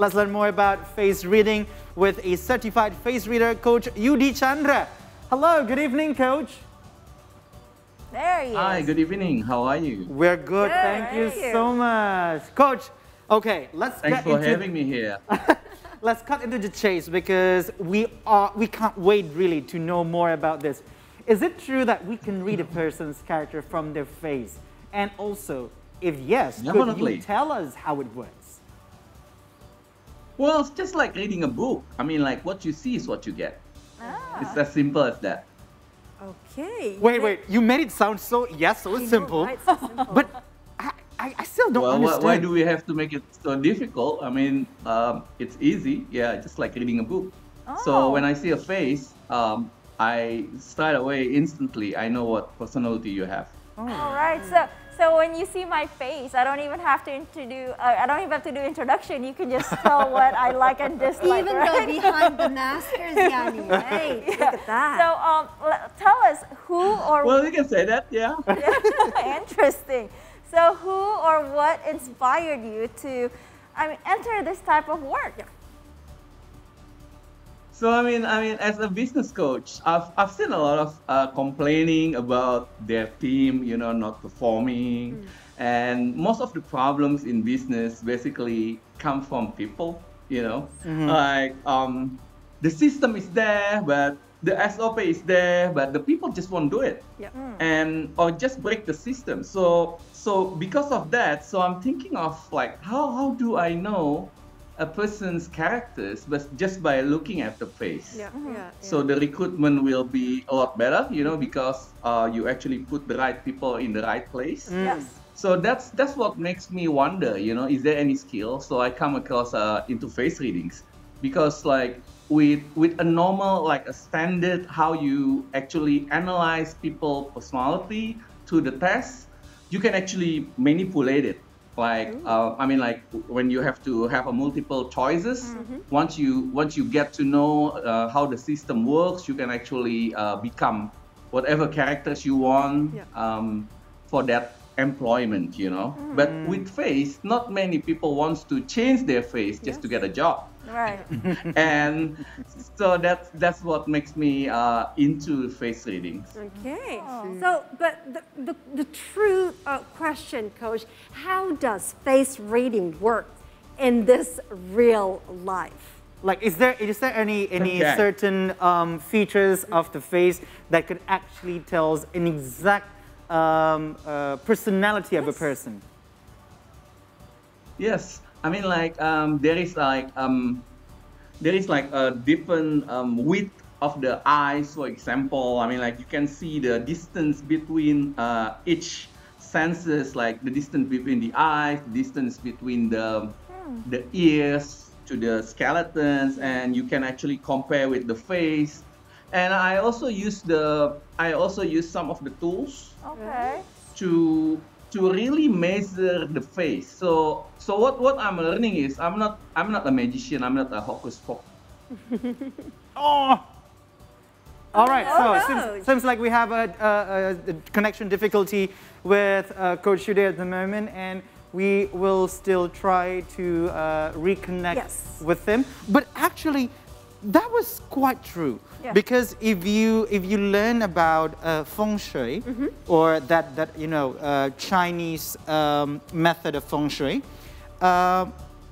Let's learn more about face reading with a certified face reader, Coach Yudi Candra. Hello, good evening, Coach. There he is. Hi, good evening. How are you? We're good, Good, thank you you. so much. Coach, okay, let's Thanks get for into having me here. let's cut into the chase because we are we can't wait really to know more about this. Is it true that we can read a person's character from their face? And also, if yes, could you tell us how it works? Well, it's just like reading a book. I mean, like what you see is what you get. Ah, It's as simple as that. Okay. Wait, wait, you made it sound so yes, so I know, simple. right? So simple. But I, I, I still don't well, why, understand. why do we have to make it so difficult? I mean, um, it's easy. Yeah, just like reading a book. Oh. So when I see a face, um, I straight away instantly I know what personality you have. all right. So, so when you see my face, I don't even have to introduce. Uh, I don't even have to do introduction. You can just tell what I like and dislike. Even right? though behind the maskers, Yanni, right? Look at that. So, um, l- tell us who or Well, you can say that. Yeah. interesting. So, who or what inspired you to, I mean, enter this type of work? So I mean, I mean, as a business coach, I've I've seen a lot of uh, complaining about their team, you know, not performing, and most of the problems in business basically come from people, you know, like um, the system is there, but the SOP is there, but the people just won't do it. Yeah. and or just break the system. So so because of that, so I'm thinking of like how how do I know a person's characters but just by looking at the face. Yeah, yeah, So the recruitment will be a lot better, you know, because uh, you actually put the right people in the right place. Yes. So that's that's what makes me wonder, you know, is there any skill? So I come across uh, into face readings because like with with a normal like a standard how you actually analyze people personality to the test, you can actually manipulate it. Like uh, I mean, like when you have to have a multiple choices. Once you once you get to know uh, how the system works, you can actually uh, become whatever characters you want Yeah. um, for that employment. You know, but with face, not many people wants to change their face just to get a job Right. and so that's that's what makes me uh, into face readings. Okay. Oh. So, but the, the, the true uh, question, Coach, how does face reading work in this real life? Like, is there is there any any Okay. certain um, features of the face that could actually tells an exact um, uh, personality of a person? Yes, I mean like um, there is like um, there is like a different um, width of the eyes. For example, I mean like you can see the distance between uh, each senses, like the distance between the eyes, the distance between the the ears to the skeletons, and you can actually compare with the face. And I also use the I also use some of the tools Okay. to to really measure the face. So so what what I'm learning is I'm not I'm not a magician. I'm not a hocus pocus. Oh. All right, Oh, so no. seems, seems like we have a, a, a connection difficulty with uh, Coach Yudi at the moment, and we will still try to uh, reconnect Yes. with him. But actually, that was quite true Yeah. because if you if you learn about uh, feng shui or that that you know uh, Chinese um, method of feng shui. Uh,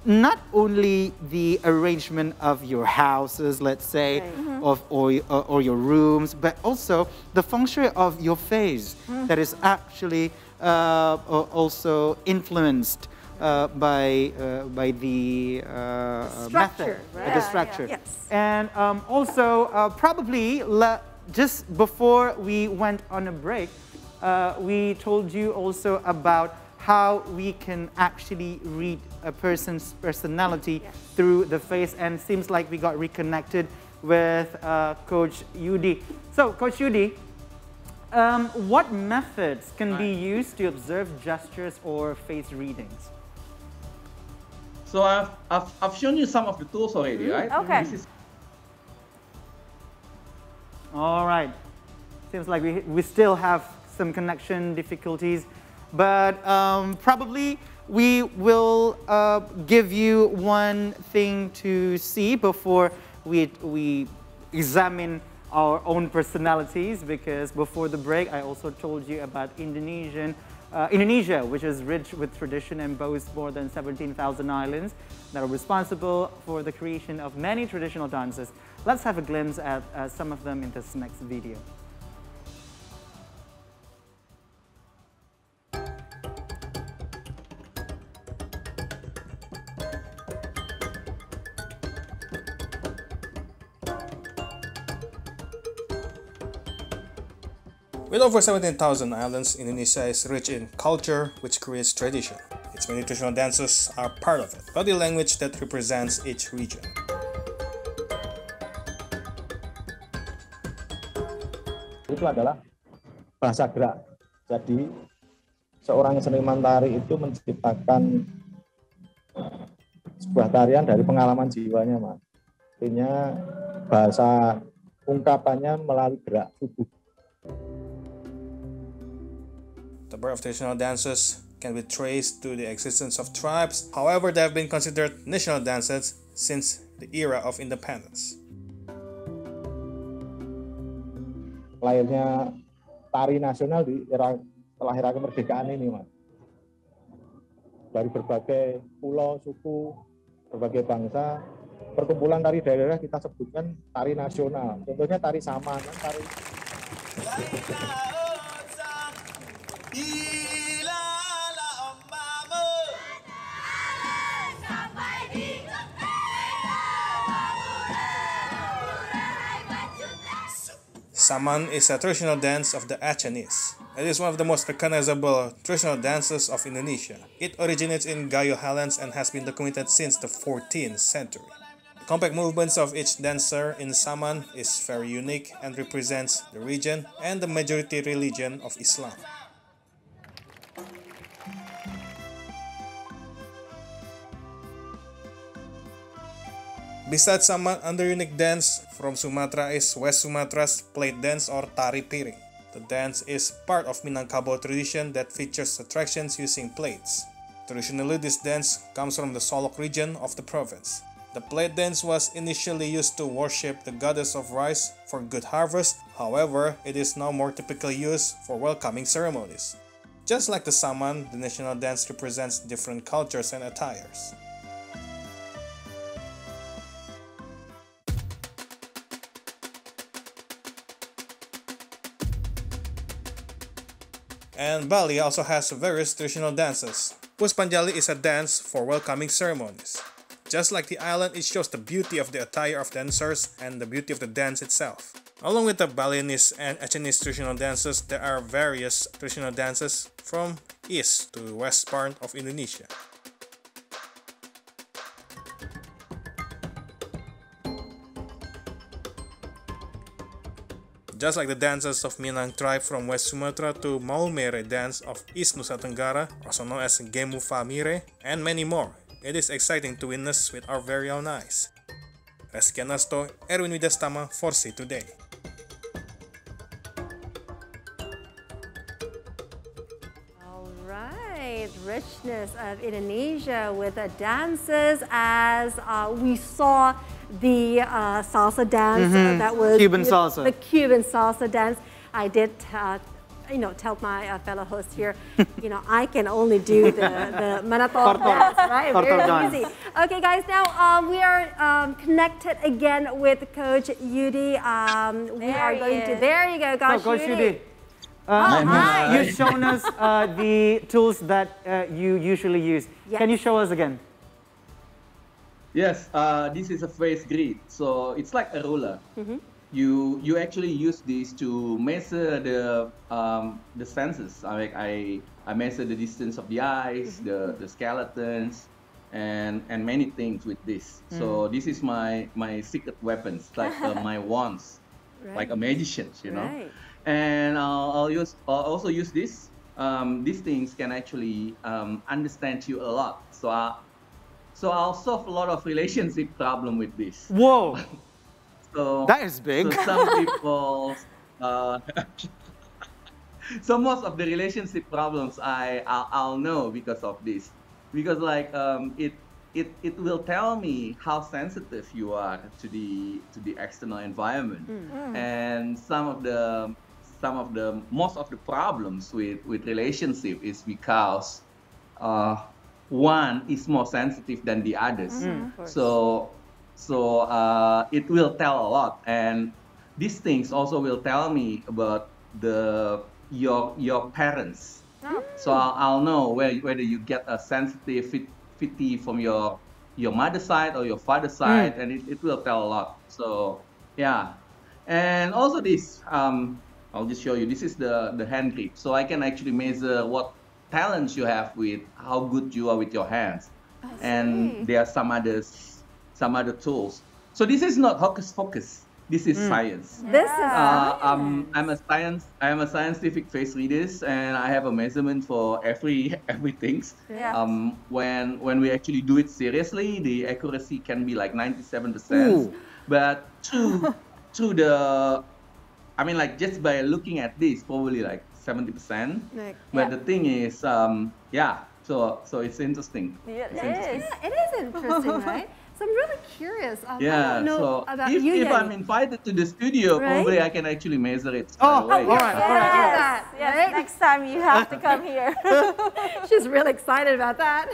not only the arrangement of your houses, let's say, Right. of or, or, or your rooms, but also the feng shui of your face that is actually uh, also influenced uh, by uh, by the uh, structure, method, right? the Yeah, yeah. structure. Yes. And um, also, uh, probably le- just before we went on a break, uh, we told you also about how we can actually read a person's personality through the face, and seems like we got reconnected with uh, Coach Yudi. So, Coach Yudi, um, what methods can be used to observe gestures or face readings? So I've, I've I've shown you some of the tools already, right? Okay. This is All right. Seems like we, we still have some connection difficulties, but um, probably we will uh, give you one thing to see before we, we examine our own personalities because before the break I also told you about Indonesian uh, Indonesia, which is rich with tradition and boasts more than 17,000 islands that are responsible for the creation of many traditional dances. Let's have a glimpse at uh, some of them in this next video. With over 17,000 islands, Indonesia is rich in culture which creates tradition. Its many traditional dances are part of it, body language that represents each region. Itu adalah bahasa gerak. Jadi seorang seniman tari itu menciptakan sebuah tarian dari pengalaman jiwanya, Mas. Artinya bahasa ungkapannya melalui gerak tubuh. The birth of traditional dances can be traced to the existence of tribes. However, they have been considered national dances since the era of independence. Lahirnya tari nasional di era setelah era kemerdekaan ini, Mas. Dari berbagai pulau, suku, berbagai bangsa, perkumpulan tari daerah kita sebutkan tari nasional. Contohnya tari saman, kan tari Saman is a traditional dance of the Acehnese. It is one of the most recognizable traditional dances of Indonesia. It originates in Gayo Highlands and has been documented since the 14th century. The compact movements of each dancer in Saman is very unique and represents the region and the majority religion of Islam. Besides Saman, another unique dance from Sumatra is West Sumatra's plate dance or tari piring. The dance is part of Minangkabau tradition that features attractions using plates. Traditionally, this dance comes from the Solok region of the province. The plate dance was initially used to worship the goddess of rice for good harvest, however, it is now more typically used for welcoming ceremonies. Just like the Saman, the national dance represents different cultures and attires. And Bali also has various traditional dances. Puspanjali is a dance for welcoming ceremonies. Just like the island, it shows the beauty of the attire of dancers and the beauty of the dance itself. Along with the Balinese and Acehnese traditional dances, there are various traditional dances from east to west part of Indonesia. Just like the dances of Minang tribe from West Sumatra to Maumere dance of East Nusa Tenggara, also known as Gemu Famire, and many more, it is exciting to witness with our very own eyes. Reski Anasto, Erwin Widastama, Forsi Today. All right, richness of Indonesia with the dances as uh, we saw the uh, salsa dance uh, that was Cuban the- salsa. The Cuban salsa dance. I did, uh, you know, tell my uh, fellow host here, you know, I can only do the the manatong dance, right? Very easy. Okay, guys. Now um, we are um, connected again with Coach Yudi. Um, we There are he going to. There you go, Oh, Coach Coach Yudi. Yudi. Uh, hi. You've shown us uh, the tools that uh, you usually use. Can you show us again? Yes, uh, this is a face grid. So it's like a ruler. You you actually use this to measure the um, the senses. I I I measure the distance of the eyes, the the skeletons, and and many things with this. So this is my my secret weapons, like uh, my wands, like a magician, you know. Right. And I'll, I'll use I'll also use this. Um, these things can actually um, understand you a lot. So I, so I'll solve a lot of relationship problem with this. Whoa, So that is big. So some people, uh, so most of the relationship problems I I'll, I'll know because of this. because like um, it it it will tell me how sensitive you are to the to the external environment and some of the some of the most of the problems with with relationship is because uh, one is more sensitive than the others. So so uh, it will tell a lot. And these things also will tell me about the your your parents. So I'll, I'll know where, whether you get a sensitivity from your your mother's side or your father's side, and it, it will tell a lot. So yeah, and also this, um, I'll just show you. This is the the hand grip, so I can actually measure what talents you have with how good you are with your hands, and there are some others, some other tools. So this is not hocus pocus. This is science. This is Uh, um, I'm a science. I'm a scientific face reader, and I have a measurement for every everything. Yeah. Um, when when we actually do it seriously, the accuracy can be like 97% Ooh. But to to the, I mean, like just by looking at this, probably like 70 percent. Like, But Yeah. the thing is, um, yeah. So so it's interesting. Yeah, It's it interesting. is. yeah, it is interesting, right? So I'm really curious. Um, I Yeah, don't know so about if, you, if I'm invited to the studio, Right? probably I can actually measure it Oh, away. all right, all right. Yes, that, yes, right? next time you have to come here. She's really excited about that.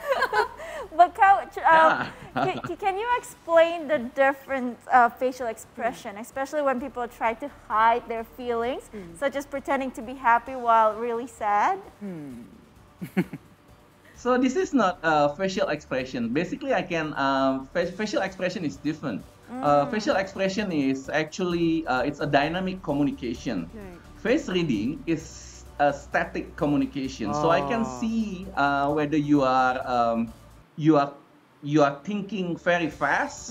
but coach, um, Yeah. can, can you explain the different uh, facial expression, especially when people try to hide their feelings, such as pretending to be happy while really sad? So this is not uh, facial expression. Basically, I can um, fa- facial expression is different. Uh, facial expression is actually uh, it's a dynamic communication. Right. Face reading is a static communication. So I can Oh. see uh, whether you are um, you are you are thinking very fast,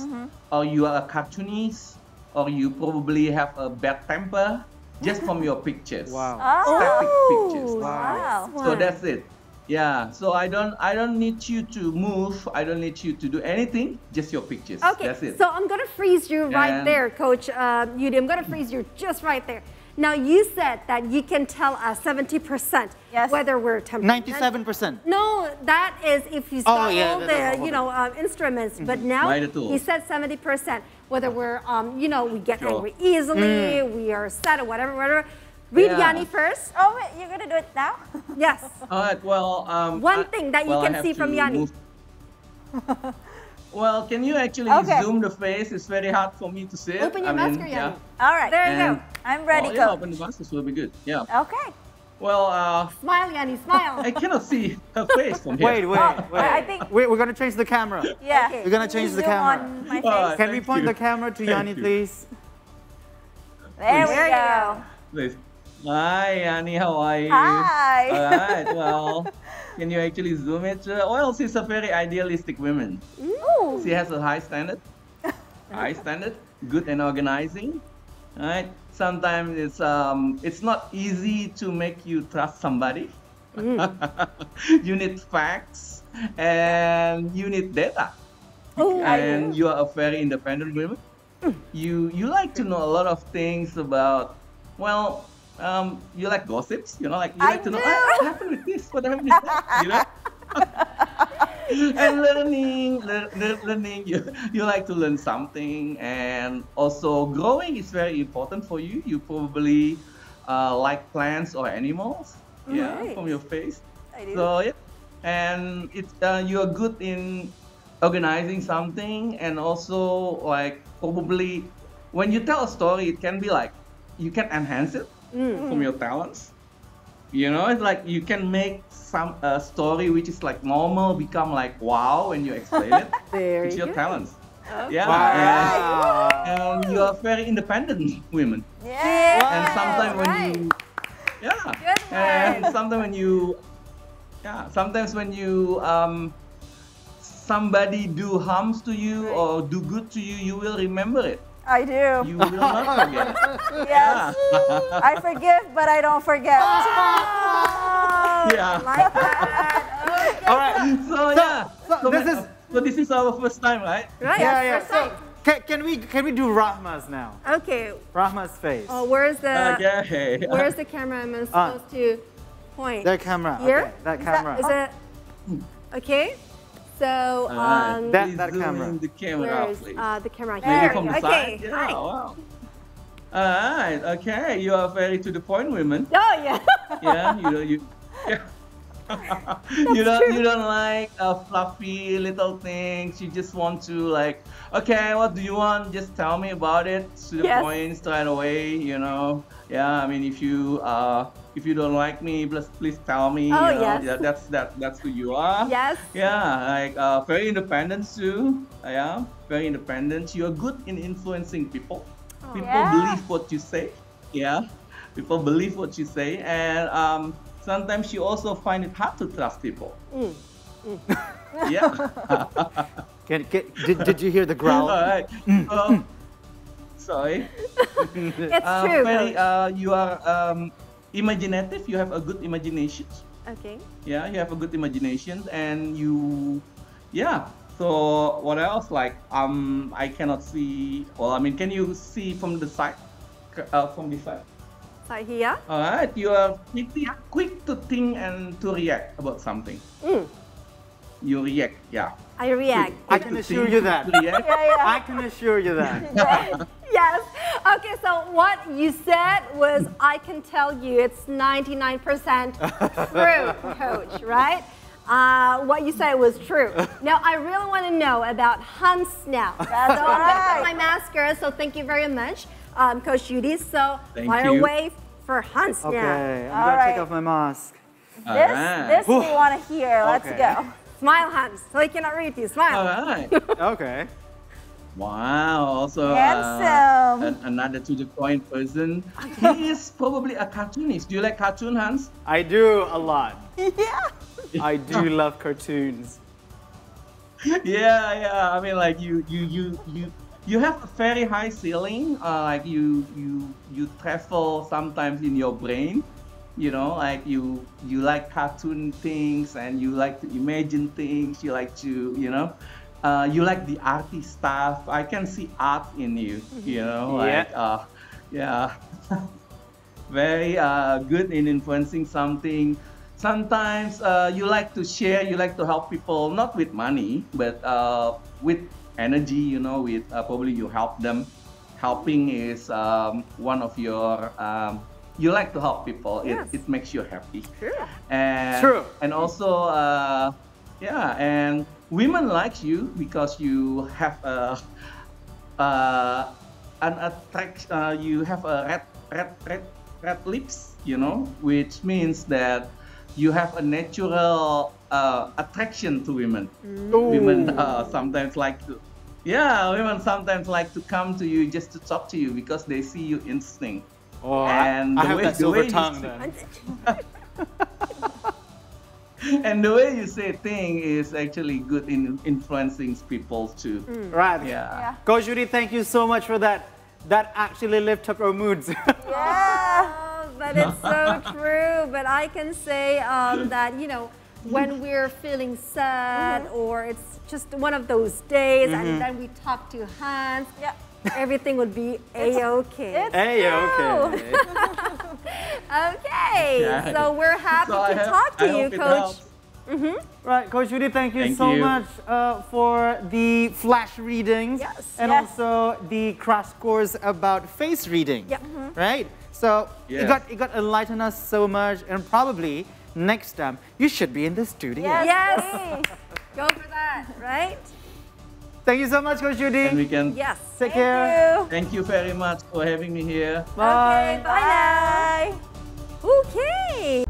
or you are a cartoonist, or you probably have a bad temper just from your pictures. Wow. Static pictures. Wow. So that's it. Yeah. So I don't I don't need you to move. I don't need you to do anything. Just your pictures. Okay, That's it. so I'm gonna freeze you right And- there, Coach uh, Yudi. I'm gonna freeze you just right there. Now you said that you can tell us 70% Yes. whether we're temperamental. 97%. No, that is if you Oh, start yeah, all the whole you know um, instruments. But now By the tools. he said 70%. Whether we're um, you know we get Sure. angry easily, we are sad or whatever, whatever. Read Yeah. Yanni first. Oh, wait, you're gonna do it now? Yes. All right. Well, um, One I- thing that you well, can see from to Yanni. well, can you actually Okay. zoom the face? It's very hard for me to see it. Open your I mask, mean, Yanni. All right. There you go. I'm ready, oh, yeah, open the glasses will be good. Yeah. Okay. Well, uh, Smile, Yanni. Smile. I cannot see her face from here. Wait, wait, wait. I think- Wait, we're gonna change the camera. Yeah. Okay. We're gonna change the camera. on my All right. face. Can we point you. the camera to Thank Yanni, you. please? There we go. Please. Hi, Annie. How are you? Hi. All right. Well, can you actually zoom it? Uh, well, she's a very idealistic woman. Ooh. She has a high standard. high standard. Good in organizing. Right. Sometimes it's um it's not easy to make you trust somebody. you need facts and you need data. Oh, and you are a very independent woman. You you like to know a lot of things about well, um, you like gossips, you know, like you I like to know do. "Ah, what happened with this, what happened with that, you know. and learning, lear- lear- learning, you, you like to learn something, and also growing is very important for you. You probably uh, like plants or animals, yeah, Right. from your face. I do. So yeah, and it uh, you are good in organizing something, and also like probably when you tell a story, it can be like you can enhance it from your talents. You know, it's like you can make some a story which is like normal become like wow when you explain it. It's your go. talents. Yeah, Wow. and, and you are very independent women. Yeah. And sometimes when right. you, yeah, Good and sometimes when you, yeah, sometimes when you um, somebody do harms to you or do good to you, you will remember it. I do. You will not forget. yes. Yeah. I forgive, but I don't forget. yeah. Like that. All right. So yeah. so So, this ma- is- so this is our first time, right? Right? Yeah, yeah. first So, time. can, can we can we do Rahma's now? Okay. Rahma's face. Oh, where's the Okay. where's the cameraman Ah. supposed to point? That camera. Here? Okay, that Is that- camera. Is it okay? So, Alright. um, That- Please that zoom camera. in the camera, where's please. uh, the camera There here? Maybe from the okay, side. Yeah, hi. wow. All right. Okay. You are very to the point, women. Oh yeah. Yeah. You don't. You. Yeah. you don't. You don't like uh, fluffy little things. You just want to like. Okay. What do you want? Just tell me about it. To the Yes. point, straight away. You know. Yeah. I mean, if you uh, if you don't like me, please please tell me. Oh, you know? yes. Yeah. That's that. That's who you are. yes. Yeah, like uh, very independent too. Yeah, very independent. You are good in influencing people. People Yeah. believe what you say. Yeah, people believe what you say, and um, sometimes you also find it hard to trust people. Mm, yeah. Can, can, did, did you hear the All growl? right. So, sorry. It's Uh, true. very. Uh, you are um, imaginative. You have a good imagination. okay. yeah you have a good imagination and you yeah so what else like um i cannot see well i mean can you see from the side uh, from the side So here. all right you are pretty quick to think and to react about something Mm, you react yeah I react. I Quick can to assure think, you that. react. Yeah, yeah. I can assure you that. Yes. Okay, so what you said was I can tell you it's 99% true, coach, right? Uh, what you said was true. Now, I really want to know about Hans now. That's so I'm going to right. put my mascara, so thank you very much, um, Coach Yudi. So Thank fire you. away for Hans Okay, now. I'm All gonna take off my mask. This, Alright. this we want to hear. Let's Okay. go. Smile, Hans, so he cannot read you. Smile. all right Okay. Wow also uh, Handsome. an- another to the point person he is probably a cartoonist do you like cartoon hans I do a lot. Yeah. I do love cartoons. yeah, yeah. I mean, like you, you, you, you, you have a very high ceiling. Uh, like you, you, you travel sometimes in your brain. You know, like you, you like cartoon things and you like to imagine things. You like to, you know, uh, you like the arty stuff. I can see art in you. You know, Yeah. like, uh, yeah. very uh, good in influencing something. Sometimes uh, you like to share, you like to help people, not with money, but uh, with energy. You know, with uh, probably you help them. Helping is um, one of your. Um, you like to help people. Yes. It, it makes you happy. True. And, True. And also, uh, yeah, and women like you because you have a, uh, an attract. Uh, you have a red, red, red, red lips. You know, which means that you have a natural uh, attraction to women. Women uh, sometimes like to. Yeah, women sometimes like to come to you just to talk to you because they see you instinct. Oh, I, And I the have way- that the silver tongue then. and the way you say thing is actually good in influencing people too. Hmm. Right. Yeah. Yeah. Coach Yudi, thank you so much for that. That actually lifted up our moods. Yeah. Oh, but it's so true. But I can say um, that, you know, when we're feeling sad mm-hmm. or it's just one of those days and mm-hmm. then we talk to Hans, Yeah. everything would be a-okay. It's hey, true. okay. Okay, Yeah. so we're happy So to hope- talk I to you, hope it Coach. Right, Coach Yudi, thank you Thank so you. much uh, for the flash readings Yes. and Yes. also the crash course about face reading. Yep. Right? So it got it got enlightened us so much and probably next time you should be in the studio. Yes. Yes. Go for that, right? Thank you so much, Coach Yudi. And we can. Yes. Take Thank care. You. Thank you very much for having me here. Bye. Okay, bye. bye. Okay.